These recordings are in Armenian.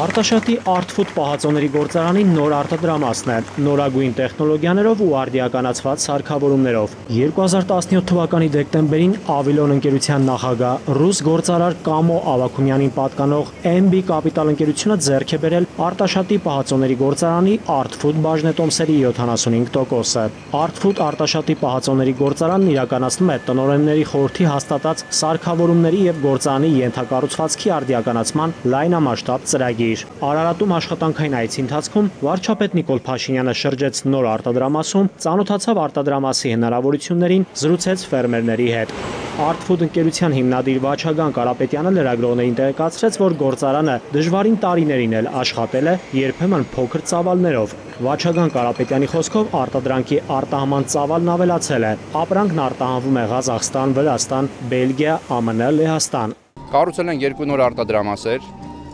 Արտաշատի Artfood պահածոների գործարանի նոր արտադրամասն է, նորագույն տեխնոլոգիաներով ու արդիականացված սարքավորումներով։ 2017 թվականի դեկտեմբերին Avilon ընկերության նախագահ ռուս գործարար Կամո Ավակումյանին պատկանող MB Capital ընկերությունը ձեռք է բերել Արտաշատի պահածոների գործարանի Artfood բաժնետոմսերի 75%-ը։ Artfood Արտաշատի պահածոների գործարանն իրականացնում է տնօրենների խորհրդի հաստատած սարքավորումների եւ գործարանի ենթակառուցվածքի արդիականացման լայնամասշտաբ ծրագիր։ Արարատում աշխատանքային այցի ընթացքում վարչապետ Նիկոլ Փաշինյանը շրջեց նոր արտադրամասում, ծանոթացավ արտադրամասի հնարավորություններին, զրուցեց ֆերմերների հետ։ Artfood ընկերության հիմնադիր Վաչագան Կարապետյանը լրագրողներին տեղեկացրեց, որ գործարանը դժվարին տարիներին էլ աշխատել է երբեմն փոքր ծավալներով։ Վաչագան Կարապետյանի խոսքով արտադրանքի արտահանման ծավալն ավելացել է։ Ապրանքն արտահանվում է Ղազախստան, Վրաստան, Բելգիա, ԱՄՆ, Լեհաստան։ Կառուցել են երկու նոր արտադրամասեր,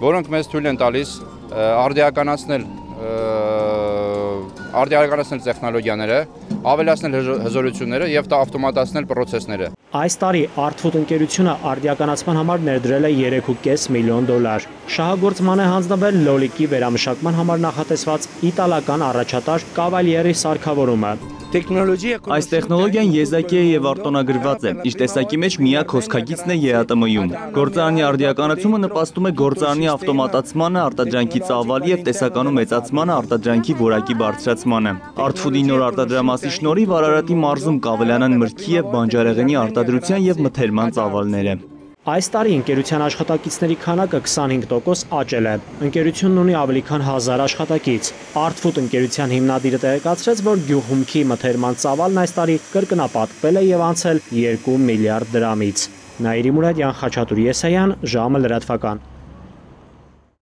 որոնք մեզ թույլ են տալիս արդիականացնել արդիականացնել տեխնոլոգիաները, ավելացնել հզորությունները եւ ավտոմատացնել process-ները։ Այս տարի Artfood ընկերությունը արդիականացման համար ներդրել է 3.5 միլիոն դոլար։ Շահագործման է հանձնվել լոլիկի վերամշակման համար նախատեսված իտալական առաջատար Cavalieri սարքավորումը։ Այս տեխնոլոգիան եզակի է եւ արտոնագրված է։ Իր տեսակի մեջ միակ հոսքագիծն է ԵԱՏՄ-ում։ Գործարանի արդիականացումը նպաստում է գործարանի ավտոմատացմանը, արտադրանքի ծավալի եւ տեսականու մեծացմանը, արտադրանքի որակի բարձրացմանը։ Artfood-ի նոր արտադրամասի շնորհիվ Արարատի մարզում կավելանան մրգի եւ բանջարեղենի արտադրության եւ մթերման ծավալները։ Այս տարի ընկերության աշխատակիցների քանակը 25% աճել է։ Ընկերությունն ունի ավելի քան 1000 աշխատակից։ Artfood ընկերության հիմնադիրը տեղեկացրեց, որ գյուղհումքի մթերման ծավալն այս տարի կրկնապատկվել է եւ անցել 2 միլիարդ դրամից։ Նաիրի Մուրադյան, Խաչատուր Եսայան, ժամը լրատվական։